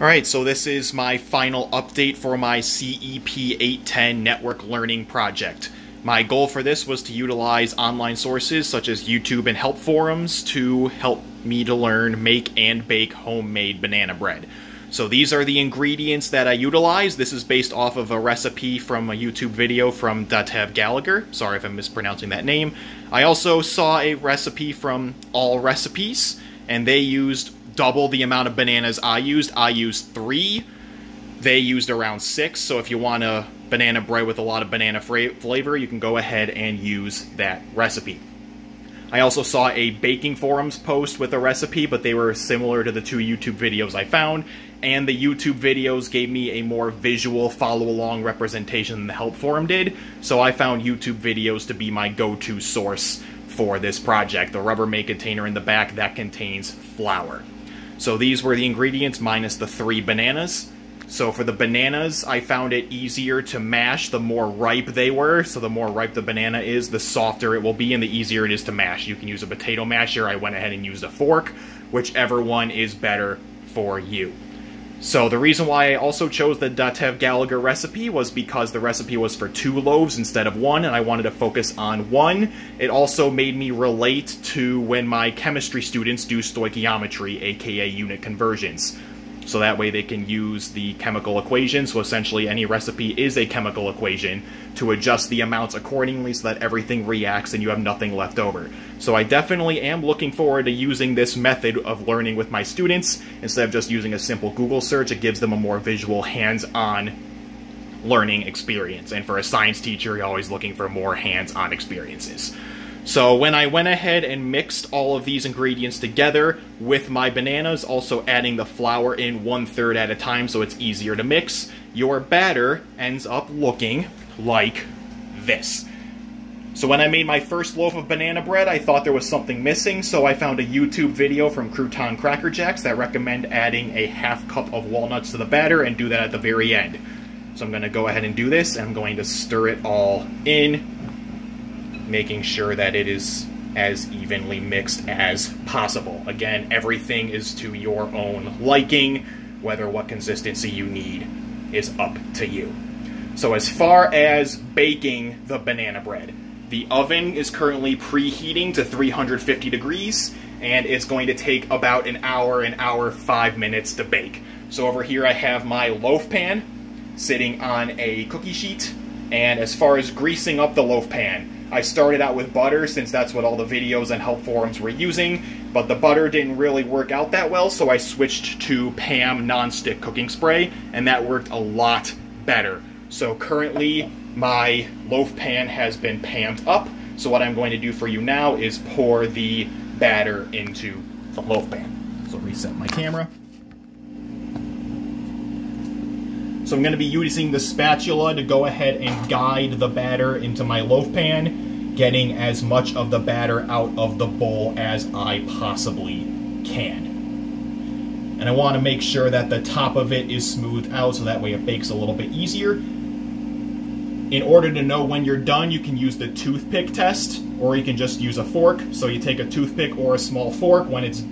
Alright, so this is my final update for my CEP 810 network learning project. My goal for this was to utilize online sources such as YouTube and help forums to help me to learn make and bake homemade banana bread. So these are the ingredients that I utilize. This is based off of a recipe from a YouTube video from Datev Gallagher. Sorry if I'm mispronouncing that name. I also saw a recipe from Allrecipes, and they used double the amount of bananas I used. I used three. They used around six. So if you want a banana bread with a lot of banana flavor, you can go ahead and use that recipe. I also saw a baking forums post with a recipe, but they were similar to the two YouTube videos I found, and the YouTube videos gave me a more visual follow-along representation than the help forum did, so I found YouTube videos to be my go-to source for this project. The Rubbermaid container in the back, that contains flour. So these were the ingredients minus the three bananas. So for the bananas, I found it easier to mash the more ripe they were. So the more ripe the banana is, the softer it will be and the easier it is to mash. You can use a potato masher. I went ahead and used a fork, whichever one is better for you. So the reason why I also chose the Datev Gallagher recipe was because the recipe was for two loaves instead of one, and I wanted to focus on one. It also made me relate to when my chemistry students do stoichiometry, aka unit conversions so that way they can use the chemical equation. So essentially any recipe is a chemical equation to adjust the amounts accordingly so that everything reacts and you have nothing left over. So I definitely am looking forward to using this method of learning with my students. Instead of just using a simple Google search, it gives them a more visual, hands-on learning experience. And for a science teacher, you're always looking for more hands-on experiences. So when I went ahead and mixed all of these ingredients together with my bananas, also adding the flour in one third at a time so it's easier to mix, your batter ends up looking like this. So when I made my first loaf of banana bread, I thought there was something missing, so I found a YouTube video from Crouton Cracker Jacks that recommend adding a half cup of walnuts to the batter and do that at the very end. So I'm going to go ahead and do this, and I'm going to stir it all in making sure that it is as evenly mixed as possible. Again, everything is to your own liking, whether what consistency you need is up to you. So as far as baking the banana bread, the oven is currently preheating to 350 degrees, and it's going to take about an hour, an hour, five minutes to bake. So over here I have my loaf pan sitting on a cookie sheet, and as far as greasing up the loaf pan, I started out with butter since that's what all the videos and help forums were using, but the butter didn't really work out that well, so I switched to PAM non-stick cooking spray, and that worked a lot better. So currently, my loaf pan has been panned up, so what I'm going to do for you now is pour the batter into the loaf pan. So reset my camera. So I'm going to be using the spatula to go ahead and guide the batter into my loaf pan, getting as much of the batter out of the bowl as I possibly can. And I want to make sure that the top of it is smoothed out so that way it bakes a little bit easier. In order to know when you're done, you can use the toothpick test, or you can just use a fork. So you take a toothpick or a small fork when it's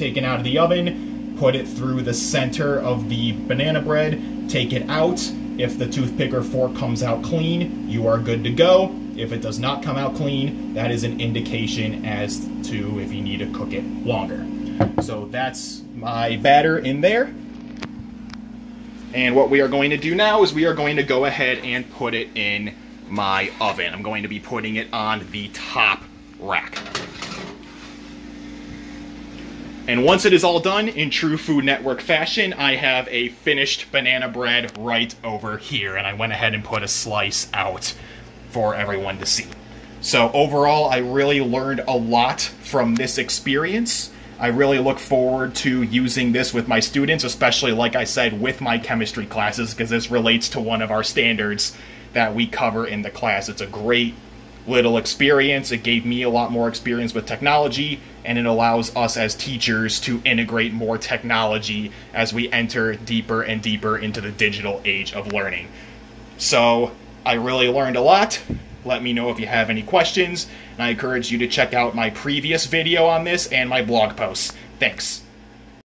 taken out of the oven, put it through the center of the banana bread, take it out. If the toothpick or fork comes out clean, you are good to go. If it does not come out clean, that is an indication as to if you need to cook it longer. So that's my batter in there. And what we are going to do now is we are going to go ahead and put it in my oven. I'm going to be putting it on the top rack. And once it is all done, in true Food Network fashion, I have a finished banana bread right over here. And I went ahead and put a slice out for everyone to see. So overall, I really learned a lot from this experience. I really look forward to using this with my students, especially, like I said, with my chemistry classes, because this relates to one of our standards that we cover in the class. It's a great little experience. It gave me a lot more experience with technology, and it allows us as teachers to integrate more technology as we enter deeper and deeper into the digital age of learning. So, I really learned a lot. Let me know if you have any questions, and I encourage you to check out my previous video on this and my blog posts. Thanks.